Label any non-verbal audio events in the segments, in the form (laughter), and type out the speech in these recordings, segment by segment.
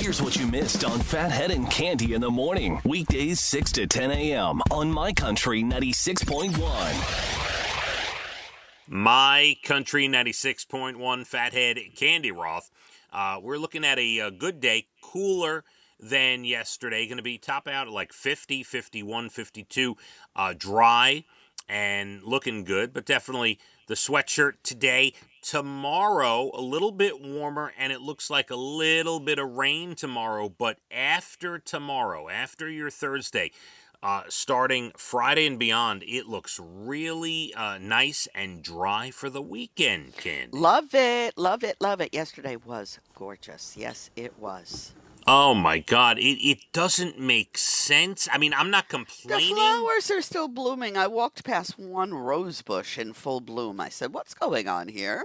Here's what you missed on Phathead and Cande in the morning. Weekdays 6 to 10 a.m. on My Country 96.1. My Country 96.1 Phathead Cande Roth. Uh, we're looking at a, a good day, cooler than yesterday. Going to be top out at like 50, 51, 52. Uh, dry and looking good, but definitely the sweatshirt today. Tomorrow, a little bit warmer, and it looks like a little bit of rain tomorrow. But after tomorrow, after your Thursday, uh, starting Friday and beyond, it looks really uh, nice and dry for the weekend, Cande. Love it, love it, love it. Yesterday was gorgeous. Yes, it was. Oh my God, it, it doesn't make sense. I mean, I'm not complaining. The flowers are still blooming. I walked past one rose bush in full bloom. I said, "What's going on here?"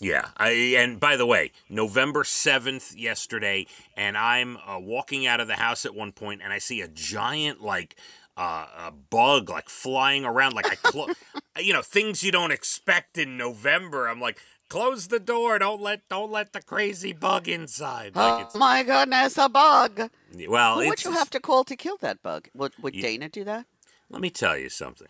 Yeah, I, and by the way, November seventh yesterday, and I'm uh, walking out of the house at one point, and I see a giant like uh, a bug like flying around, like I, clo- (laughs) you know, things you don't expect in November. I'm like, close the door, don't let don't let the crazy bug inside. Like Oh my goodness, a bug! well, Who would you have to call to kill that bug? Would Would Ye- Dana do that? Let me tell you something.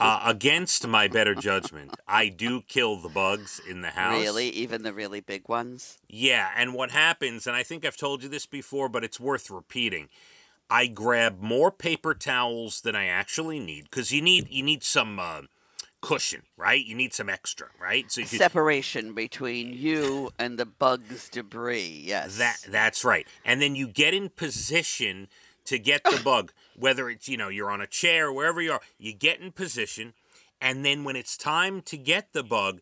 Uh, against my better judgment, I do kill the bugs in the house. Really, even the really big ones? Yeah, and what happens, and I think I've told you this before, but it's worth repeating. I grab more paper towels than I actually need because you need you need some uh, cushion, right? You need some extra, right? So you could- Separation between you and the bug's debris. Yes. That that's right. And then you get in position to get the bug, whether it's you know you're on a chair, or wherever you are, you get in position, and then when it's time to get the bug,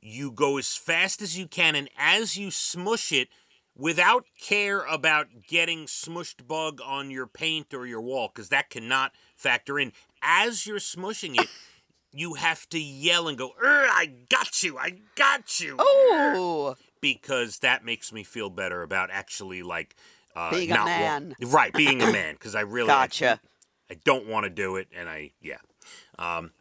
you go as fast as you can, and as you smush it, without care about getting smushed bug on your paint or your wall, because that cannot factor in. As you're smushing it. You have to yell and go, "Er, I got you! I got you!" Oh, because that makes me feel better about actually like uh, Being a not wa- man. right? Being a man because I really Gotcha. I, I don't want to do it, and I yeah. Um,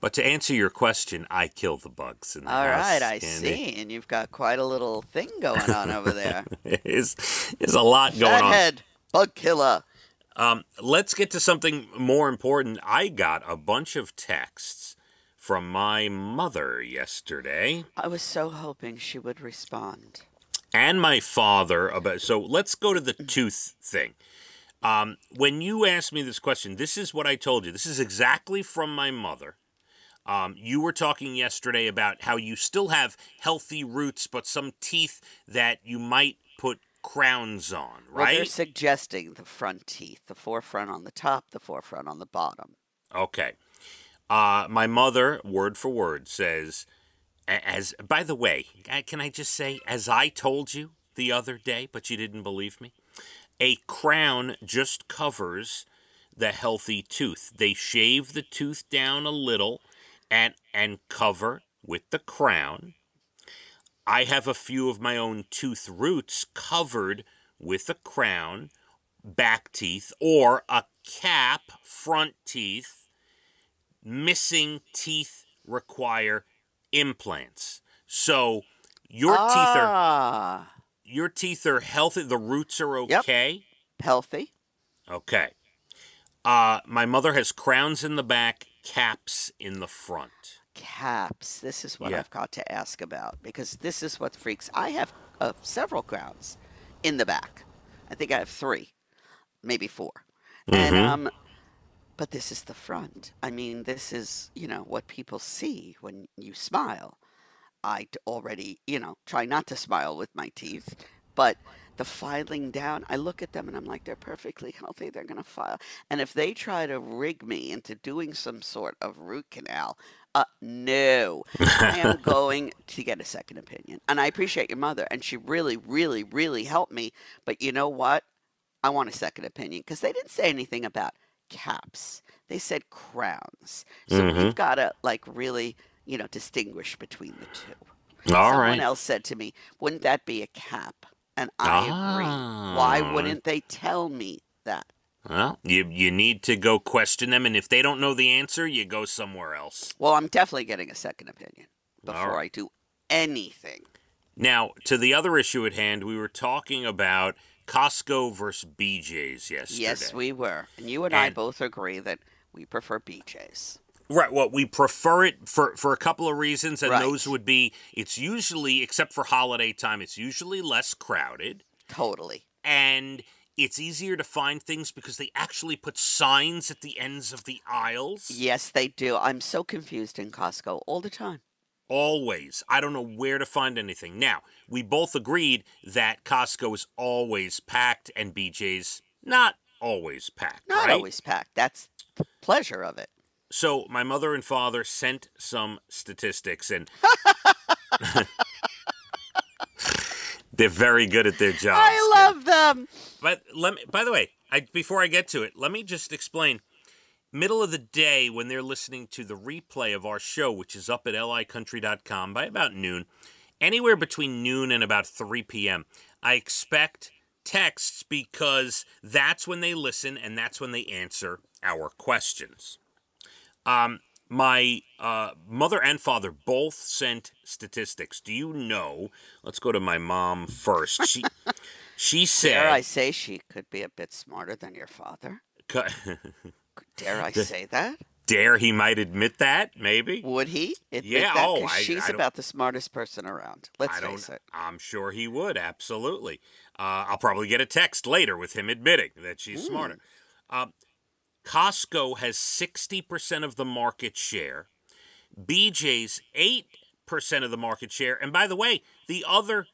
but to answer your question, I kill the bugs in the all house. right. I Cande. see. And you've got quite a little thing going on over there. (laughs) There's, there's a lot going on. Phathead, bug killer. Um, let's get to something more important. I got a bunch of texts from my mother yesterday. I was so hoping she would respond. And my father about so let's go to the tooth thing. Um, when you asked me this question this is what i told you. This is exactly from my mother. Um, you were talking yesterday about how you still have healthy roots but some teeth that you might put crowns on Well, they're suggesting the front teeth, the forefront on the top, the forefront on the bottom. okay. Uh, my mother word for word says as by the way can i just say as i told you the other day but you didn't believe me a crown just covers the healthy tooth. They shave the tooth down a little and and cover with the crown. I have a few of my own tooth roots covered with a crown back teeth or a cap front teeth. Missing teeth require implants. So your teeth are ah, your teeth are healthy. The roots are Yep. okay. healthy. Okay. Uh, my mother has crowns in the back, caps in the front. Caps. This is what Yeah. I've got to ask about because this is what freaks. I have uh, several crowns in the back. I think I have three, maybe 4 And Mhm. um, but this is the front. I mean, this is you know what people see when you smile. I already you know try not to smile with my teeth, but the filing down, I look at them and I'm like, they're perfectly (laughs) healthy. They're gonna file, and if they try to rig me into doing some sort of root canal, uh, no, I am (laughs) going to get a second opinion. And I appreciate your mother, and she really, really, really helped me. But you know what? I want a second opinion because they didn't say anything about caps. They said crowns. So Mhm. we've got to like really, you know, distinguish between the two. All Someone right. else said to me, "Wouldn't that be a cap?" And I agree. Why Ah. wouldn't they tell me that? Well, you you need to go question them, and if they don't know the answer, you go somewhere else. Well, I'm definitely getting a second opinion before right. I do anything. Now, to the other issue at hand, we were talking about Costco versus BJ's yesterday. Yes, we were. And you and, I both agree that we prefer BJ's. Right. Well, we prefer it for for a couple of reasons, and Right. those would be it's usually, except for holiday time, it's usually less crowded, Totally. and it's easier to find things because they actually put signs at the ends of the aisles. Yes, they do. I'm so confused in Costco all the time. Always. I don't know where to find anything. Now, we both agreed that Costco is always packed and BJ's not always packed. Not right? always packed. That's the pleasure of it. So my mother and father sent some statistics, and (laughs) they're very good at their jobs. I love them. But let me. By the way, I, before I get to it, let me just explain. Middle of the day when they're listening to the replay of our show, which is up at licountry.com by about noon, anywhere between noon and about 3 p.m., I expect texts because that's when they listen and that's when they answer our questions. Um, my uh, mother and father both sent statistics. Do you know? Let's go to my mom first. She (laughs) she Dare I say she could be a bit smarter than your father? (laughs) "Cu- Dare I say that? dare he might admit that? Maybe. Would he? Admit Yeah, that? oh, I- she's I about the smartest person around. Let's I face it. I'm sure he would. Absolutely. Uh, I'll probably get a text later with him admitting that she's smarter. Uh, Costco has 60% of the market share. BJ's 8% of the market share. And by the way, the other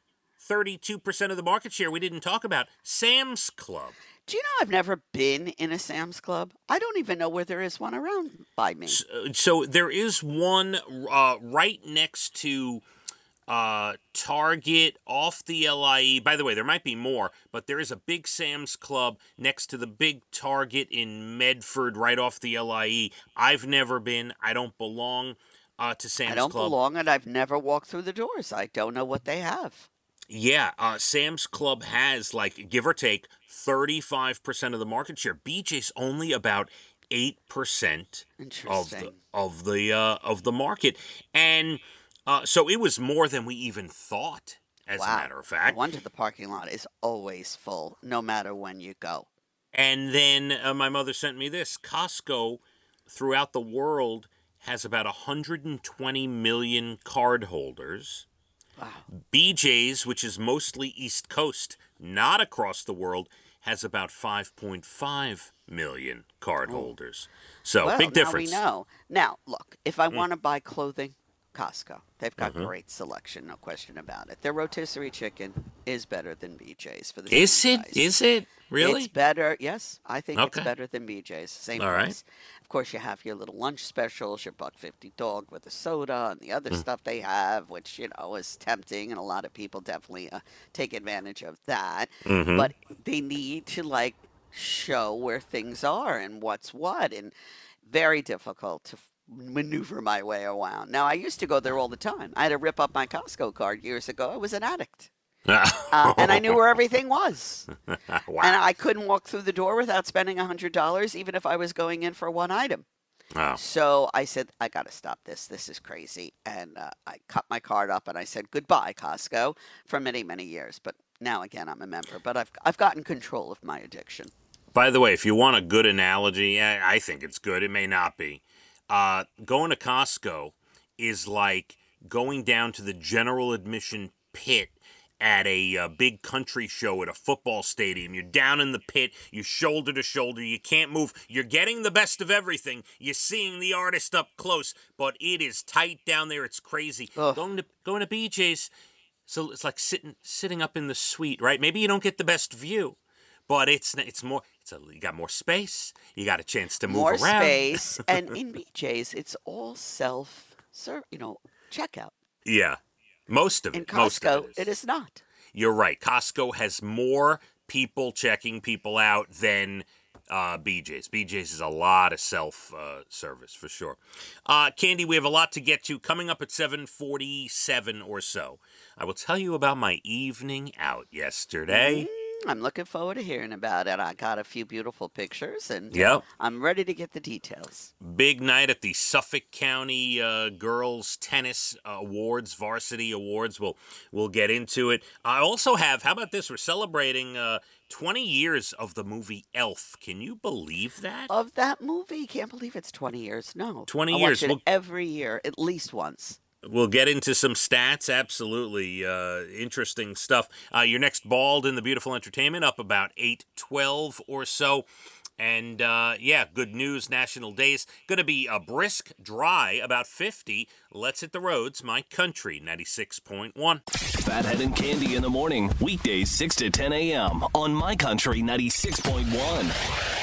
32% of the market share we didn't talk about, Sam's Club. Do you know I've never been in a Sam's Club? I don't even know where there is one around by me. So, so there is one uh, right next to uh, Target off the LIE. By the way, there might be more, but there is a big Sam's Club next to the big Target in Medford right off the LIE. I've never been. I don't belong uh, to Sam's Club. I don't Club. belong and I've never walked through the doors. I don't know what they have. Yeah, uh, Sam's Club has like give or take thirty-five percent of the market share. BJ's only about eight percent of the of the uh, of the market, and uh, so it was more than we even thought. As wow. a matter of fact. One to the parking lot is always full, no matter when you go. and then uh, my mother sent me this: Costco, throughout the world, has about 120 million card holders. Wow. BJ's, which is mostly East Coast, not across the world, has about 5.5 million card oh. holders. So well, big difference. Now we know. Now, look, if. I hmm. want to buy clothing, Costco. They've got Mm-hmm. great selection, no question about it. Their rotisserie chicken is better than BJ's for the Is it? price. Is it really? It's better. Yes, I think Okay. it's better than BJ's. Same All right. price. Of course, you have your little lunch specials, your buck fifty dog with a soda, and the other Hmm. stuff they have, which you know is tempting, and a lot of people definitely uh, take advantage of that. Mhm. But they need to like show where things are and what's what, and very difficult to maneuver my way around. Now, I used to go there all the time. I had to rip up my Costco card years ago. I was an addict. Uh, and I knew where everything was. (laughs) wow. And I couldn't walk through the door without spending $100, even if I was going in for one item. Wow. So I said, I got to stop this. This is crazy. And uh, I cut my card up and I said, goodbye, Costco, for many, many years. But now again, I'm a member. But I've, I've gotten control of my addiction. By the way, if you want a good analogy, I, I think it's good. It may not be. Uh, going to Costco is like going down to the general admission pit at a uh, big country show at a football stadium. You're down in the pit, you're shoulder to shoulder, you can't move. You're getting the best of everything. You're seeing the artist up close, but it is tight down there. It's crazy. Ugh. Going to going to BJ's, so it's like sitting sitting up in the suite, right? Maybe you don't get the best view, but it's it's more. It's a, you got more space. You got a chance to move More around. space. (laughs) and in BJ's, it's all self serve, you know, checkout. Yeah, most of In it. most of Costco, it is. it is not. You're right. Costco has more people checking people out than uh, BJ's. BJ's is a lot of self uh, service for sure. Uh, Cande, we have a lot to get to. Coming up at 7:47 or so, I will tell you about my evening out yesterday. I'm looking forward to hearing about it. I got a few beautiful pictures, and Yep. I'm ready to get the details. Big night at the Suffolk County uh, Girls Tennis Awards, Varsity Awards. We'll we'll get into it. I also have. How about this? We're celebrating uh, 20 years of the movie Elf. Can you believe that? Of that movie, can't believe it's 20 years. No, 20 I watch years. it Well- every year, at least once. We'll get into some stats. Absolutely uh, interesting stuff. Uh, your next Bald in the Beautiful Entertainment up about 812 or so. And uh, yeah, good news. National Days going to be a brisk, dry, about 50. Let's hit the roads. My country, 96.1. Phathead and Cande in the morning, weekdays 6 to 10 a.m. on My Country 96.1.